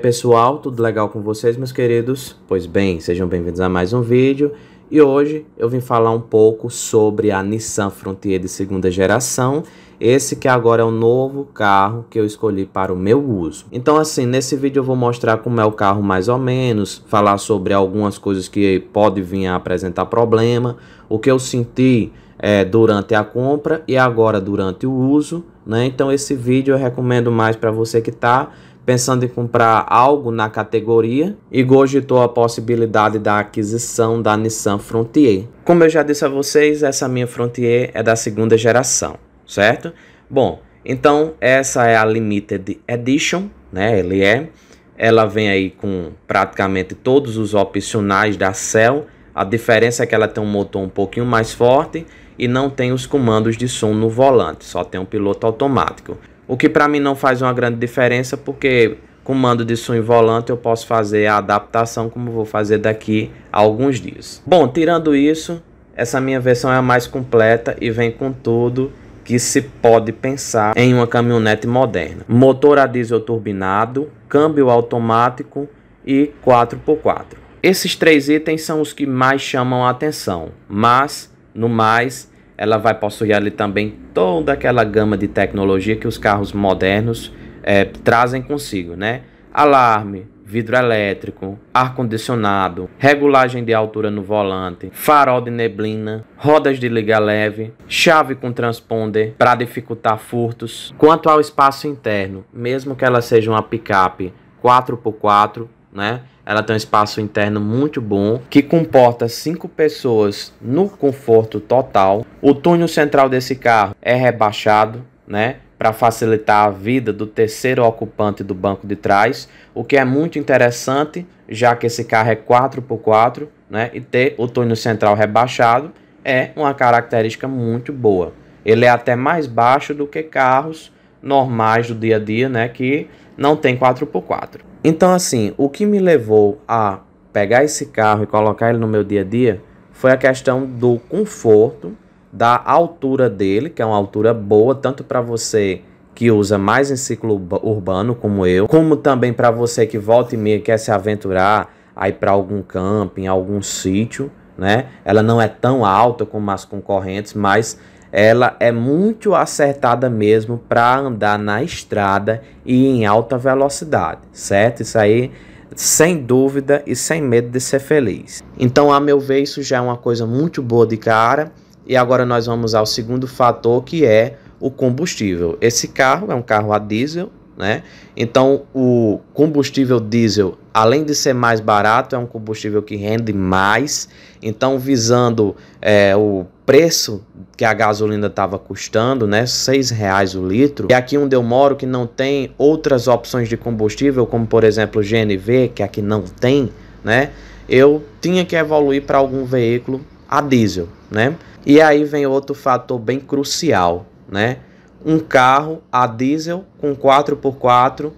Pessoal, tudo legal com vocês, meus queridos? Pois bem, sejam bem-vindos a mais um vídeo. E hoje eu vim falar um pouco sobre a Nissan Frontier de segunda geração, esse que agora é o novo carro que eu escolhi para o meu uso. Então assim, nesse vídeo eu vou mostrar como é o carro mais ou menos, falar sobre algumas coisas que pode vir a apresentar problema, o que eu senti é, durante a compra e agora durante o uso, né? Então esse vídeo eu recomendo mais para você que está pensando em comprar algo na categoria e cogitou a possibilidade da aquisição da Nissan Frontier. Como eu já disse a vocês, essa minha Frontier é da segunda geração, certo? Bom, então essa é a Limited Edition, né? Ele é, ela vem aí com praticamente todos os opcionais da Cell. A diferença é que ela tem um motor um pouquinho mais forte e não tem os comandos de som no volante, só tem um piloto automático. O que para mim não faz uma grande diferença, porque comando de som e volante eu posso fazer a adaptação como vou fazer daqui a alguns dias. Bom, tirando isso, essa minha versão é a mais completa e vem com tudo que se pode pensar em uma caminhonete moderna. Motor a diesel turbinado, câmbio automático e 4x4. Esses três itens são os que mais chamam a atenção, mas no mais ela vai possuir ali também toda aquela gama de tecnologia que os carros modernos é, trazem consigo, né? Alarme, vidro elétrico, ar-condicionado, regulagem de altura no volante, farol de neblina, rodas de liga leve, chave com transponder para dificultar furtos. Quanto ao espaço interno, mesmo que ela seja uma picape 4x4, né? Ela tem um espaço interno muito bom, que comporta cinco pessoas no conforto total. O túnel central desse carro é rebaixado, né? Para facilitar a vida do terceiro ocupante do banco de trás, o que é muito interessante, já que esse carro é 4x4, né? E ter o túnel central rebaixado é uma característica muito boa. Ele é até mais baixo do que carros normais do dia a dia, né? Que não tem 4x4. Então, assim, o que me levou a pegar esse carro e colocar ele no meu dia a dia foi a questão do conforto, da altura dele, que é uma altura boa, tanto para você que usa mais em ciclo urbano como eu, como também para você que volta e meia quer se aventurar aí para algum camping, algum sítio, né? Ela não é tão alta como as concorrentes, mas ela é muito acertada mesmo para andar na estrada e em alta velocidade, certo? Isso aí sem dúvida e sem medo de ser feliz. Então, a meu ver, isso já é uma coisa muito boa de cara. E agora nós vamos ao segundo fator que é o combustível. Esse carro é um carro a diesel, né? Então, o combustível diesel, além de ser mais barato, é um combustível que rende mais. Então, visando é, o preço que a gasolina estava custando, né, seis reais o litro. E aqui onde eu moro que não tem outras opções de combustível, como por exemplo o GNV, que aqui não tem, né? Eu tinha que evoluir para algum veículo a diesel, né? E aí vem outro fator bem crucial, né? Um carro a diesel com 4x4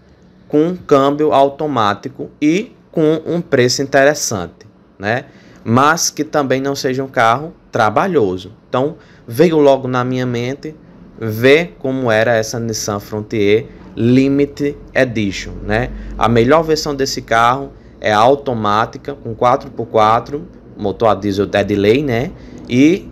com câmbio automático e com um preço interessante, né? Mas que também não seja um carro trabalhoso. Então, veio logo na minha mente ver como era essa Nissan Frontier Limited Edition, né? A melhor versão desse carro é automática com 4x4, motor a diesel Deadley, né? E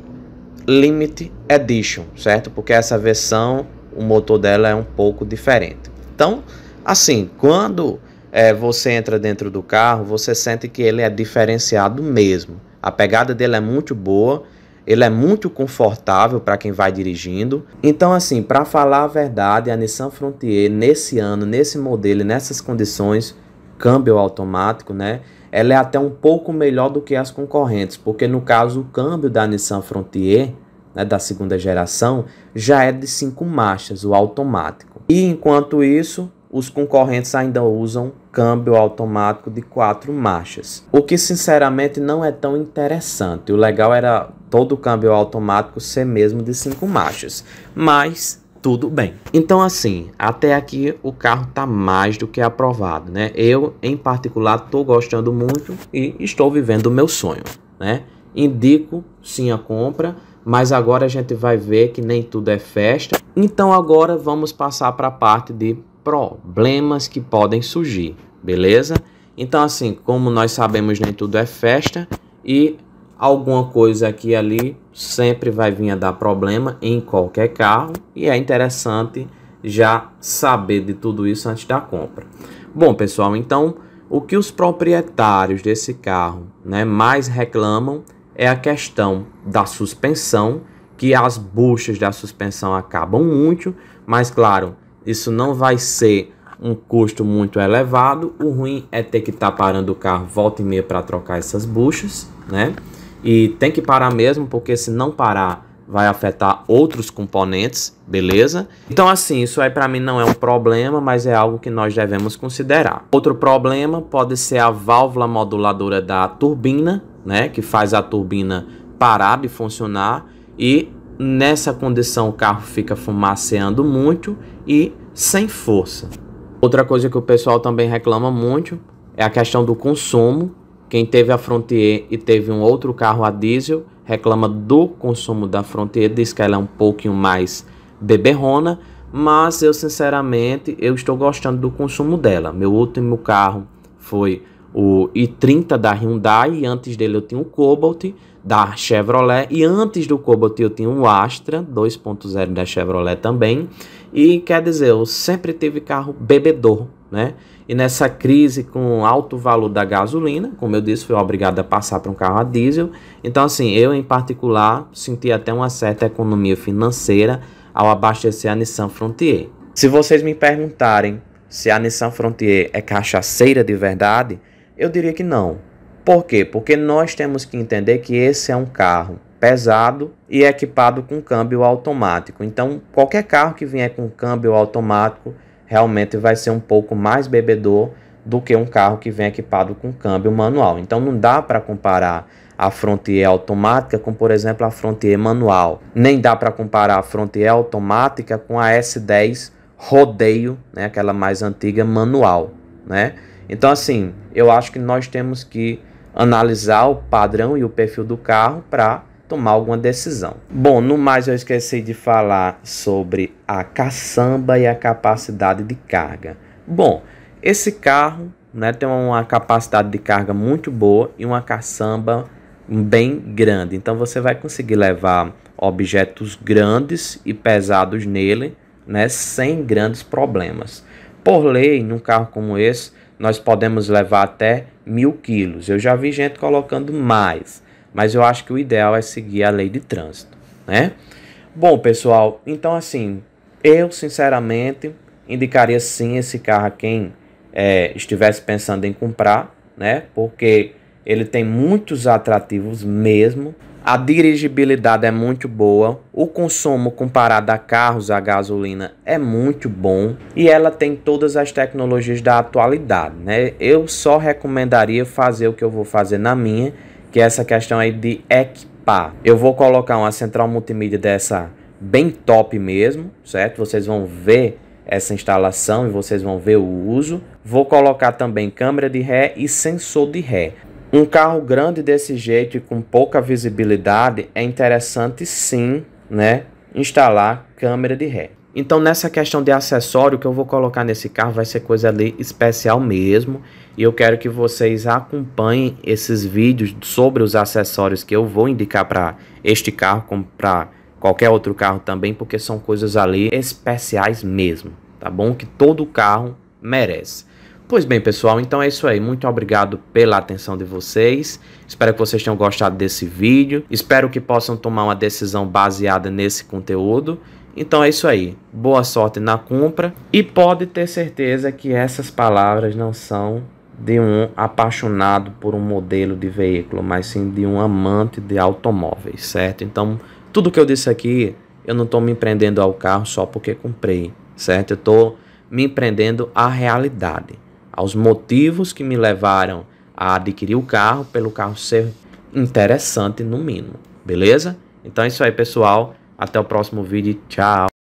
Limit Edition, certo? Porque essa versão, o motor dela é um pouco diferente. Então, assim, quando é, você entra dentro do carro, você sente que ele é diferenciado mesmo. A pegada dele é muito boa, ele é muito confortável para quem vai dirigindo. Então, assim, para falar a verdade, a Nissan Frontier nesse ano, nesse modelo, nessas condições, câmbio automático, né? ela é até um pouco melhor do que as concorrentes, porque no caso o câmbio da Nissan Frontier, né, da segunda geração, já é de cinco marchas, o automático. E enquanto isso, os concorrentes ainda usam câmbio automático de quatro marchas, o que sinceramente não é tão interessante. O legal era todo o câmbio automático ser mesmo de cinco marchas, mas tudo bem. Então, assim, até aqui o carro está mais do que aprovado, né? Eu, em particular, estou gostando muito e estou vivendo o meu sonho, né? Indico sim a compra, mas agora a gente vai ver que nem tudo é festa. Então, agora vamos passar para a parte de problemas que podem surgir, beleza? Então, assim, como nós sabemos, nem tudo é festa e alguma coisa aqui ali sempre vai vir a dar problema em qualquer carro e é interessante já saber de tudo isso antes da compra. Bom, pessoal, então o que os proprietários desse carro né, mais reclamam é a questão da suspensão, que as buchas da suspensão acabam muito, mas claro, isso não vai ser um custo muito elevado. O ruim é ter que estar tá parando o carro volta e meia para trocar essas buchas, né? E tem que parar mesmo, porque se não parar, vai afetar outros componentes, beleza? Então assim, isso aí para mim não é um problema, mas é algo que nós devemos considerar. Outro problema pode ser a válvula moduladora da turbina, né, que faz a turbina parar de funcionar e nessa condição o carro fica fumaceando muito e sem força. Outra coisa que o pessoal também reclama muito é a questão do consumo. Quem teve a Frontier e teve um outro carro a diesel reclama do consumo da Frontier, diz que ela é um pouquinho mais beberrona, mas eu sinceramente eu estou gostando do consumo dela. Meu último carro foi o i30 da Hyundai e antes dele eu tinha o Cobalt da Chevrolet e antes do Cobalt eu tinha o Astra 2.0 da Chevrolet também e quer dizer, eu sempre tive carro bebedor, né? E nessa crise com alto valor da gasolina, como eu disse, fui obrigado a passar para um carro a diesel. Então, assim, eu em particular senti até uma certa economia financeira ao abastecer a Nissan Frontier. Se vocês me perguntarem se a Nissan Frontier é cachaceira de verdade, eu diria que não. Por quê? Porque nós temos que entender que esse é um carro pesado e equipado com câmbio automático. Então, qualquer carro que vier com câmbio automático realmente vai ser um pouco mais bebedor do que um carro que vem equipado com câmbio manual. Então, não dá para comparar a Frontier automática com, por exemplo, a Frontier manual. Nem dá para comparar a Frontier automática com a S10 rodeio, né, aquela mais antiga manual, né? Então, assim, eu acho que nós temos que analisar o padrão e o perfil do carro para tomar alguma decisão. Bom, no mais eu esqueci de falar sobre a caçamba e a capacidade de carga. Bom, esse carro né, tem uma capacidade de carga muito boa e uma caçamba bem grande. Então você vai conseguir levar objetos grandes e pesados nele, né, sem grandes problemas. Por lei, num carro como esse, nós podemos levar até mil quilos. Eu já vi gente colocando mais mas eu acho que o ideal é seguir a lei de trânsito, né? Bom, pessoal, então assim, eu sinceramente indicaria sim esse carro a quem é, estivesse pensando em comprar, né? Porque ele tem muitos atrativos mesmo. A dirigibilidade é muito boa, o consumo comparado a carros a gasolina é muito bom e ela tem todas as tecnologias da atualidade, né? Eu só recomendaria fazer o que eu vou fazer na minha, que é essa questão aí de equipar. Eu vou colocar uma central multimídia dessa bem top mesmo, certo? Vocês vão ver essa instalação e vocês vão ver o uso. Vou colocar também câmera de ré e sensor de ré. Um carro grande desse jeito e com pouca visibilidade é interessante sim, né, instalar câmera de ré. Então nessa questão de acessório que eu vou colocar nesse carro vai ser coisa ali especial mesmo. E eu quero que vocês acompanhem esses vídeos sobre os acessórios que eu vou indicar para este carro, como para qualquer outro carro também, porque são coisas ali especiais mesmo, tá bom? Que todo carro merece. Pois bem, pessoal, então é isso aí. Muito obrigado pela atenção de vocês. Espero que vocês tenham gostado desse vídeo. Espero que possam tomar uma decisão baseada nesse conteúdo. Então é isso aí. Boa sorte na compra e pode ter certeza que essas palavras não são de um apaixonado por um modelo de veículo, mas sim de um amante de automóveis, certo? Então, tudo que eu disse aqui, eu não estou me empreendendo ao carro só porque comprei, certo? Eu estou me empreendendo à realidade, aos motivos que me levaram a adquirir o carro, pelo carro ser interessante no mínimo, beleza? Então é isso aí, pessoal. Até o próximo vídeo. Tchau.